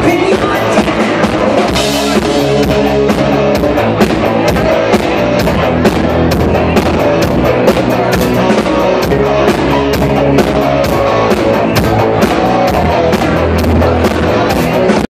Penny